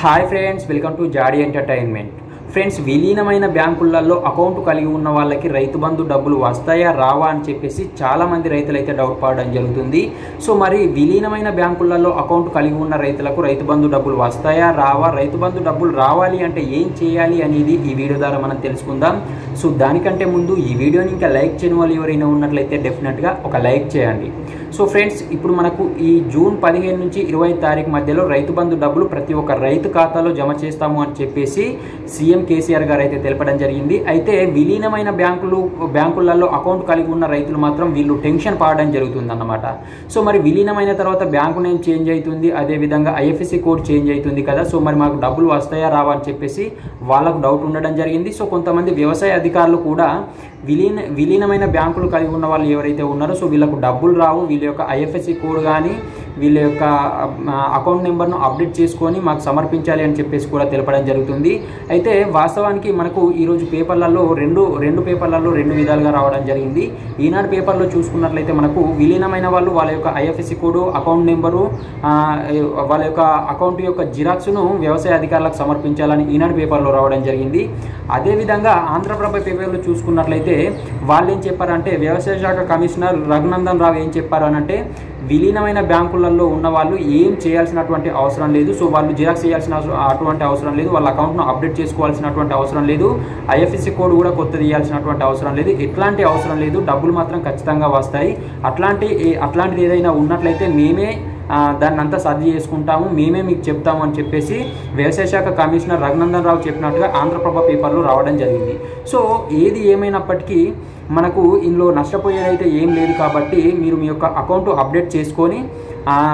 Hi friends welcome to జాడీ entertainment. Friends విలీనమైన బ్యాంకులలో account కలిగి ఉన్న వాళ్ళకి రైతు బంధు డబ్బులు వస్తాయా రావా అని చెప్పేసి చాలామంది రైతులు అయితే డౌట్ పడడం జరుగుతుంది. సో మరి విలీనమైన బ్యాంకులలో అకౌంట్ కలిగి ఉన్న రైతులకు రైతు బంధు డబ్బులు వస్తాయా రావా రైతు బంధు డబ్బులు రావాలి అంటే ఏం చేయాలి అనేది ఈ వీడియో ద్వారా మనం తెలుసుకుందాం. సో దానికంటే ముందు ఈ వీడియోని ఇంకా లైక్ చేయని వాళ్ళు ఎవరైనా ఉన్నట్లయితే డెఫినెట్గా ఒక లైక్ చేయండి. సో ఫ్రెండ్స్ ఇప్పుడు మనకు ఈ జూన్ పదిహేను నుంచి ఇరవై తారీఖు మధ్యలో రైతు బంధు డబ్బులు ప్రతి ఒక్క రైతు ఖాతాలో జమ చేస్తాము అని చెప్పేసి సీఎం కేసీఆర్ గారు అయితే తెలపడం జరిగింది. అయితే విలీనమైన బ్యాంకులు బ్యాంకులలో అకౌంట్ కలిగి ఉన్న రైతులు మాత్రం వీళ్ళు టెన్షన్ పడడం జరుగుతుంది అన్నమాట సో మరి విలీనమైన తర్వాత బ్యాంకు నేమ్ చేంజ్ అవుతుంది. అదేవిధంగా ఐఎఫ్ఎస్సి కోడ్ చేంజ్ అవుతుంది కదా. సో మరి మాకు డబ్బులు వస్తాయా రావా అని చెప్పేసి వాళ్ళకు డౌట్ ఉండడం జరిగింది. సో కొంతమంది వ్యవసాయ అధికారులు కూడా విలీన విలీనమైన బ్యాంకులు కలిగి ఉన్న వాళ్ళు ఎవరైతే ఉన్నారో సో వీళ్ళకు డబ్బులు రావు. వీళ్ళ యొక్క ఐఎఫ్ఎస్సి కోడ్ కానీ వీళ్ళ యొక్క అకౌంట్ నెంబర్ను అప్డేట్ చేసుకొని మాకు సమర్పించాలి అని చెప్పేసి కూడా తెలపడం జరుగుతుంది. అయితే వాస్తవానికి మనకు ఈరోజు పేపర్లలో రెండు రెండు పేపర్లలో రెండు విధాలుగా రావడం జరిగింది. ఈనాడు పేపర్లో చూసుకున్నట్లయితే మనకు విలీనమైన వాళ్ళు వాళ్ళ యొక్క ఐఎఫ్ఎస్సి కోడ్ అకౌంట్ నెంబరు వాళ్ళ యొక్క అకౌంట్ యొక్క జిరాక్స్ను వ్యవసాయ అధికారులకు సమర్పించాలని ఈనాడు పేపర్లో రావడం జరిగింది. అదేవిధంగా ఆంధ్రప్రభ పేపర్లో చూసుకున్నట్లయితే వాళ్ళు ఏం చెప్పారంటే వ్యవసాయ శాఖ కమిషనర్ రఘునందన్ రావు ఏం చెప్పారు అనంటే విలీనమైన బ్యాంకులలో ఉన్న వాళ్ళు ఏం చేయాల్సినటువంటి అవసరం లేదు. సో వాళ్ళు జిరాక్స్ చేయాల్సిన అటువంటి అవసరం లేదు. వాళ్ళ అకౌంట్ను అప్డేట్ చేసుకోవాల్సినటువంటి అవసరం లేదు. ఐఎఫ్ఎస్సి కోడ్ కూడా కొత్తది తీయాల్సినటువంటి అవసరం లేదు. ఎట్లాంటి అవసరం లేదు. డబ్బులు మాత్రం ఖచ్చితంగా వస్తాయి. అట్లాంటి అట్లాంటిది ఏదైనా ఉన్నట్లయితే మేమే దాన్ని అంతా సర్ది చేసుకుంటాము. మేమే మీకు చెప్తాము అని చెప్పేసి వ్యవసాయ శాఖ కమిషనర్ రఘునందన్ రావు చెప్పినట్టుగా ఆంధ్రప్రభ పేపర్లో రావడం జరిగింది. సో ఏది ఏమైనప్పటికీ మనకు ఇందులో నష్టపోయేదైతే ఏం లేదు కాబట్టి మీరు మీ యొక్క అకౌంట్ అప్డేట్ చేసుకొని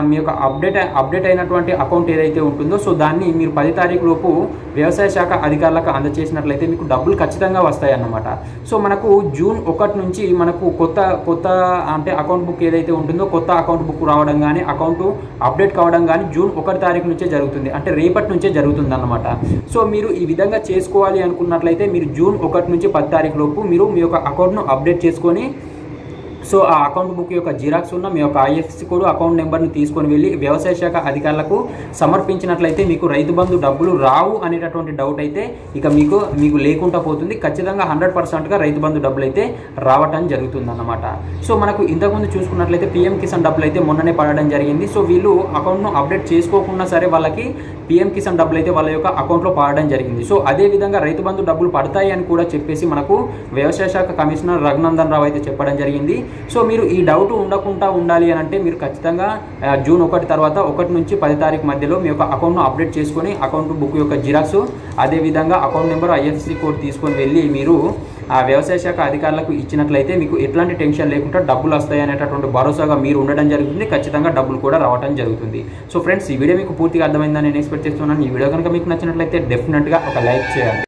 మీ యొక్క అప్డేట్ అప్డేట్ అయినటువంటి అకౌంట్ ఏదైతే ఉంటుందో సో దాన్ని మీరు పది తారీఖు లోపు వ్యవసాయ శాఖ అధికారులకు అందచేసినట్లయితే మీకు డబ్బులు ఖచ్చితంగా వస్తాయన్నమాట. సో మనకు జూన్ ఒకటి నుంచి మనకు కొత్త కొత్త అంటే అకౌంట్ బుక్ ఏదైతే ఉంటుందో కొత్త అకౌంట్ బుక్ రావడం కానీ అకౌంట్ అప్డేట్ కావడం కానీ జూన్ ఒకటి తారీఖు నుంచే జరుగుతుంది. అంటే రేపటి నుంచే జరుగుతుంది అన్నమాట సో మీరు ఈ విధంగా చేసుకోవాలి అనుకున్నట్లయితే మీరు జూన్ ఒకటి నుంచి పది తారీఖు లోపు మీరు మీ యొక్క అకౌంట్ను అప్డేట్ చేసుకొని సో ఆ అకౌంట్ బుక్ యొక్క జిరాక్స్ ఉన్న మీ యొక్క ఐఎఫ్సి కోడ్ అకౌంట్ నెంబర్ని తీసుకొని వెళ్ళి వ్యవసాయ శాఖ అధికారులకు సమర్పించినట్లయితే మీకు రైతు బంధు డబ్బులు రావు అనేటటువంటి డౌట్ అయితే ఇక మీకు మీకు లేకుండా పోతుంది. ఖచ్చితంగా హండ్రెడ్ పర్సెంట్గా రైతు బంధు డబ్బులు అయితే రావటం జరుగుతుంది అన్నమాట సో మనకు ఇంతకుముందు చూసుకున్నట్లయితే పిఎం కిసాన్ డబ్బులు అయితే మొన్ననే పడడం జరిగింది. సో వీళ్ళు అకౌంట్ను అప్డేట్ చేసుకోకుండా సరే వాళ్ళకి పిఎం కిసాన్ డబ్బులు అయితే వాళ్ళ యొక్క అకౌంట్లో పడడం జరిగింది. సో అదే విధంగా రైతు బంధు డబ్బులు పడతాయి అని కూడా చెప్పేసి మనకు వ్యవసాయ శాఖ కమిషనర్ రఘునందన్ రావు అయితే చెప్పడం జరిగింది. సో మీరు ఈ డౌట్ ఉండకుండా ఉండాలి అని అంటే మీరు ఖచ్చితంగా జూన్ ఒకటి తర్వాత ఒకటి నుంచి పది తారీఖు మధ్యలో మీ యొక్క అకౌంట్ను అప్డేట్ చేసుకొని అకౌంట్ బుక్ యొక్క జిరాక్స్ అదేవిధంగా అకౌంట్ నెంబర్ ఐఎఫ్సి కోడ్ తీసుకొని వెళ్ళి మీరు ఆ వ్యవసాయ శాఖ అధికారులకు ఇచ్చినట్లయితే మీకు ఎట్లాంటి టెన్షన్ లేకుండా డబ్బులు వస్తాయి అనేటటువంటి భరోసాగా మీరు ఉండడం జరుగుతుంది. ఖచ్చితంగా డబ్బులు కూడా రావడం జరుగుతుంది. సో ఫ్రెండ్స్ ఈ వీడియో మీకు పూర్తిగా అర్థమైందని నేను ఎక్స్పెక్ట్ చేస్తున్నాను. ఈ వీడియో కనుక మీకు నచ్చినట్లయితే డెఫినెట్గా ఒక లైక్ చేయాలి